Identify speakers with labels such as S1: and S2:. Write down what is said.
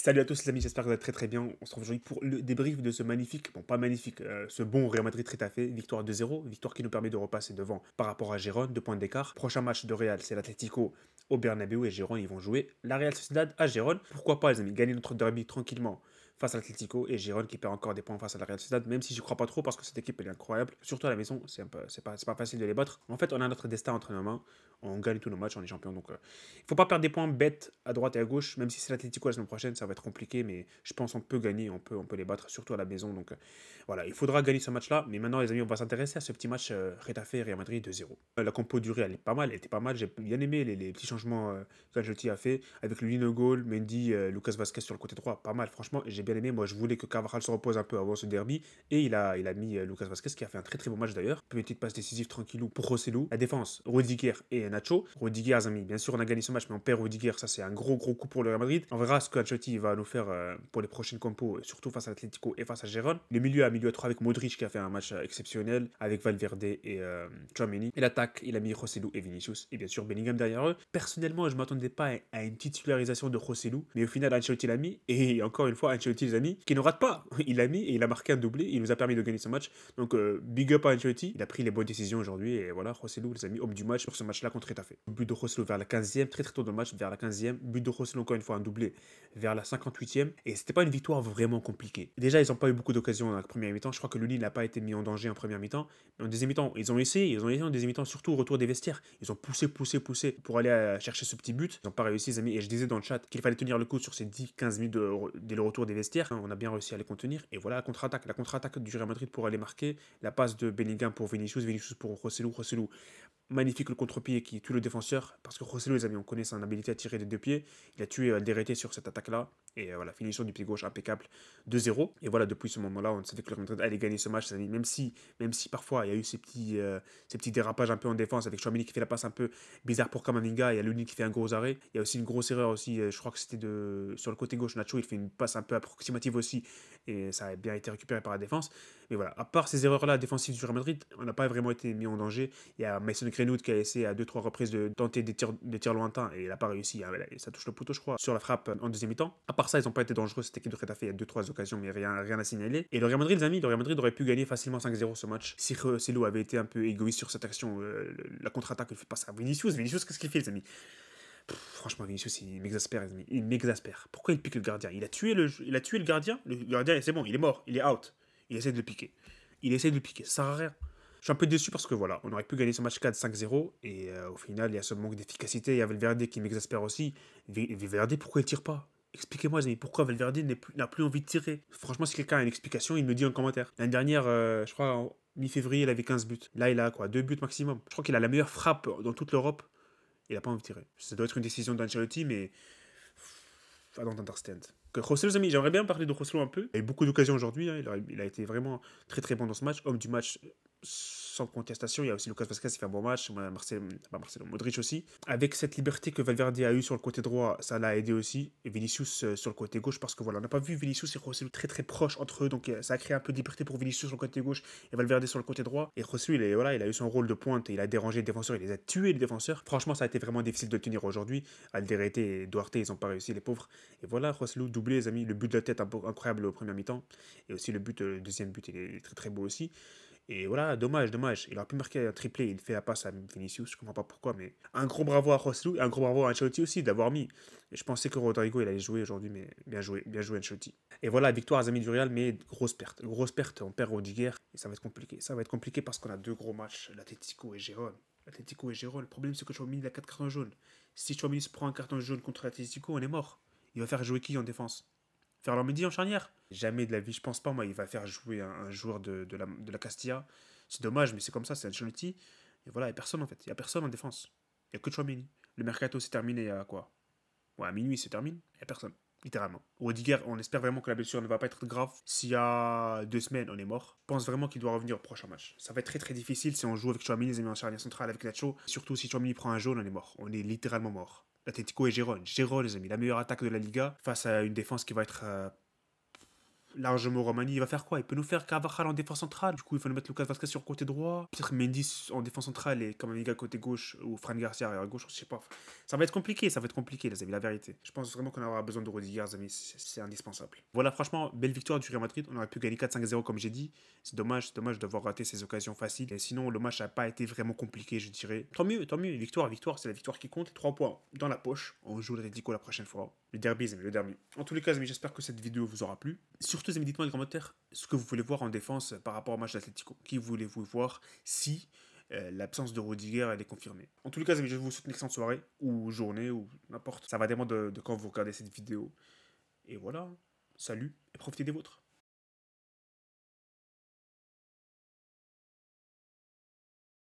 S1: Salut à tous les amis, j'espère que vous allez très très bien. On se retrouve aujourd'hui pour le débrief de ce magnifique, bon pas magnifique, euh, ce bon Real Madrid très fait, victoire 2-0, victoire qui nous permet de repasser devant par rapport à Gérone, deux points d'écart. Prochain match de Real, c'est l'Atlético au Bernabeu et Gérone, ils vont jouer la Real Sociedad à Gérone. Pourquoi pas les amis, gagner notre derby tranquillement face à l'Atlético et Gérone qui perd encore des points face à la Real Sociedad, même si je crois pas trop parce que cette équipe est incroyable. Surtout à la maison, c'est pas, pas facile de les battre. En fait, on a notre destin entre nos mains, on gagne tous nos matchs, on est champion. Donc, il euh, il faut pas perdre des points bêtes à droite et à gauche, même si c'est l'Atlético la semaine prochaine, ça va être compliqué, mais je pense qu'on peut gagner, on peut, on peut les battre, surtout à la maison. Donc, euh, voilà, il faudra gagner ce match-là. Mais maintenant, les amis, on va s'intéresser à ce petit match euh, Retafe Real Madrid 2-0. la compo durée, elle est pas mal, elle était pas mal. J'ai bien aimé les, petits changements qu'Angelotti a fait avec Lino Goal, Mendy, Lucas Vasquez sur le côté droit, pas mal. Franchement, j'ai bien aimé. Moi, je voulais que Carvajal se repose un peu avant ce derby. Et il a, il a mis euh, Lucas Vasquez qui a fait un très très bon match d'ailleurs. Petite passe décisive tranquillou pour Rossellou. La défense, Rudiger et Nacho. Rudiger, amis, bien sûr, on a gagné ce match, mais on perd Rudiger. Ça, c'est un gros gros coup pour le Real Madrid. On verra ce que va nous faire euh, pour les prochaines compos, surtout face à l'Atlético et face à Gérone. Le milieu a milieu à 3 avec Modric qui a fait un match euh, exceptionnel, avec Valverde et euh, Chouameni. Et l'attaque, il a mis Rossellou et Vinicius. Et bien sûr, Bellingham derrière eux. Personnellement, je m'attendais pas à une titularisation de Rossellou, mais au final, Ancelotti l'a mis. Et encore une fois, Ancelotti les amis, qui ne rate pas. Il l'a mis et il a marqué un doublé. Il nous a permis de gagner ce match. Donc, euh, big up à Ancelotti. Il a pris les bonnes décisions aujourd'hui. Et voilà, Rossellou, les amis, homme du match sur ce match-là contre Etafé. But de Rossellou vers la 15e, très très tôt dans le match, vers la 15e. But de Rossellou, encore une fois, un doublé vers la 58e. Et c'était pas une victoire vraiment compliquée. Déjà, ils n'ont pas eu beaucoup d'occasions dans la première mi-temps. Je crois que Luni n'a pas été mis en danger en première mi-temps. Mais en deuxième mi-temps, ils ont essayé. Ils ont essayé en deuxième mi-temps, surtout au retour des vestiaires. Ils ont poussé, poussé, poussé pour aller euh, chercher ce petit but. Ils n'ont pas réussi, les amis. Et je disais dans le chat qu'il fallait tenir le coup sur ces 10-15 minutes dès le retour des vestiaires. On a bien réussi à les contenir. Et voilà la contre-attaque. La contre-attaque du Real Madrid pour aller marquer. La passe de Bellingham pour Vinicius, Vinicius pour Rossellou, Rossellou. Magnifique le contre-pied qui tue le défenseur. Parce que Rossellou, les amis, on connaît son habilité à tirer des deux pieds. Il a tué Alderete sur cette attaque-là. Et euh, voilà, finition du pied gauche impeccable 2-0. Et voilà, depuis ce moment-là, on savait que le Real Madrid allait gagner ce match. Même si, même si parfois il y a eu ces petits, euh, ces petits dérapages un peu en défense avec Chouamini qui fait la passe un peu bizarre pour Kamavinga. Il y a Luni qui fait un gros arrêt. Il y a aussi une grosse erreur aussi. Euh, je crois que c'était de sur le côté gauche. Nacho, il fait une passe un peu approximative aussi. Et ça a bien été récupéré par la défense. Mais voilà, à part ces erreurs-là défensives du Real Madrid, on n'a pas vraiment été mis en danger. Il y a Mason Greenwood qui a essayé à 2-3 reprises de tenter des tirs, lointains et il n'a pas réussi. Hein, ça touche le poteau, je crois, sur la frappe en deuxième mi-temps. À part ça, ils n'ont pas été dangereux. Cette équipe de Retafe, il y a 2-3 occasions, mais rien, rien à signaler. Et le Real Madrid, les amis, le Real Madrid aurait pu gagner facilement 5-0 ce match si Celo avait été un peu égoïste sur cette action. Euh, la contre-attaque, il fait pas ça. Vinicius, Vinicius, qu'est-ce qu'il fait, les amis? Franchement, Vinicius, il m'exaspère, les amis. Il m'exaspère. Pourquoi il pique le gardien? Il a, tué le, il a tué le gardien? Le gardien, c'est bon, il est mort, il est out. Il essaie de le piquer il essaie de le piquer. Ça sert à rien. Je suis un peu déçu parce que voilà, on aurait pu gagner ce match 4-5-0 et euh, au final, il y a ce manque d'efficacité. Il y a Valverde qui m'exaspère aussi. Valverde, pourquoi il tire pas? Expliquez-moi, les amis, pourquoi Valverde n'a plus, envie de tirer? Franchement, si quelqu'un a une explication, il me dit en commentaire. L'année dernière, euh, je crois, mi-février, il avait 15 buts. Là, il a quoi Deux buts maximum. Je crois qu'il a la meilleure frappe dans toute l'Europe. Il n'a pas envie de tirer. Ça doit être une décision d'Ancelotti, mais. I don't understand que les amis, j'aimerais bien parler de Rosselló un peu. Il a eu beaucoup d'occasions aujourd'hui. Hein. Il, a été vraiment très très bon dans ce match. Homme du match sans contestation. Il y a aussi Lucas Vasquez qui fait un bon match, Marcel, Marcelo Modric aussi. Avec cette liberté que Valverde a eu sur le côté droit, ça l'a aidé aussi. Et Vinicius euh, sur le côté gauche, parce que voilà, on n'a pas vu Vinicius et Rosselló très très proches entre eux, donc euh, ça a créé un peu de liberté pour Vinicius sur le côté gauche et Valverde sur le côté droit. Et Rosselló, il, voilà, il a eu son rôle de pointe, il a dérangé les défenseurs, il les a tués les défenseurs. Franchement, ça a été vraiment difficile de tenir aujourd'hui. Alderete et Duarte, ils n'ont pas réussi, les pauvres. Et voilà, Rosselló doublé, les amis, le but de la tête incroyable au premier mi-temps. Et aussi le but, le deuxième but, il est très très beau aussi. Et voilà, dommage, dommage. Il aurait pu marquer un triplé, il fait la passe à Vinicius, je comprends pas pourquoi, mais un gros bravo à Rossellou et un gros bravo à Ancelotti aussi d'avoir mis. je pensais que Rodrigo il allait jouer aujourd'hui, mais bien joué, bien joué Ancelotti. Et voilà, victoire à amis du Real, mais grosse perte. Grosse perte, on perd Rodiger et ça va être compliqué. Ça va être compliqué parce qu'on a deux gros matchs, l'Atletico et Gérone. L'Atletico et Gérone, le problème c'est que Chouamini a 4 cartons jaunes. Si Chouamini se prend un carton jaune contre l'Atletico, on est mort. Il va faire jouer qui en défense? Faire midi en charnière Jamais de la vie, je pense pas, moi, il va faire jouer un, joueur de, la, Castilla c'est dommage, mais c'est comme ça, c'est Ancelotti. Et voilà, il n'y a personne en fait. Il n'y a personne en défense. Il n'y a que Chouameni. Le mercato s'est terminé à quoi? Ouais, à minuit, c'est terminé. Il n'y a personne. Littéralement. Rudiger, on espère vraiment que la blessure ne va pas être grave. S'il y a deux semaines, on est mort. Je pense vraiment qu'il doit revenir au prochain match. Ça va être très très difficile si on joue avec Chouamini, les amis en charnière centrale avec Nacho. Surtout si Chouamini prend un jaune, on est mort. On est littéralement mort. L'Atletico et Gérone. Gérone, les amis, la meilleure attaque de la Liga face à une défense qui va être euh, largement Romani. Il va faire quoi? Il peut nous faire Carvajal en défense centrale. Du coup, il faut nous mettre Lucas Vasquez sur côté droit. Peut-être Mendy en défense centrale et Kamavinga côté gauche ou Fran Garcia à gauche. Je sais pas. Ça va être compliqué, ça va être compliqué, les amis, la vérité. Je pense vraiment qu'on aura besoin de Rudiger, les amis. C'est indispensable. Voilà, franchement, belle victoire du Real Madrid. On aurait pu gagner 4-5-0 comme j'ai dit. C'est dommage, c'est dommage d'avoir raté ces occasions faciles. Et sinon, le match n'a pas été vraiment compliqué, je dirais. Tant mieux, tant mieux. Victoire, victoire, c'est la victoire qui compte. 3 points dans la poche. On joue le Rédico la prochaine fois. Le derby, les amis, le derby. En tous les cas, j'espère que cette vidéo vous aura plu. Surtout, amis, dites-moi dans les commentaires ce que vous voulez voir en défense par rapport au match d'Atletico. Qui voulez-vous voir si euh, l'absence de Rudiger elle est confirmée? En tous les cas, je vous souhaite une excellente soirée ou journée ou n'importe. Ça va dépendre de quand vous regardez cette vidéo. Et voilà, salut et profitez des vôtres.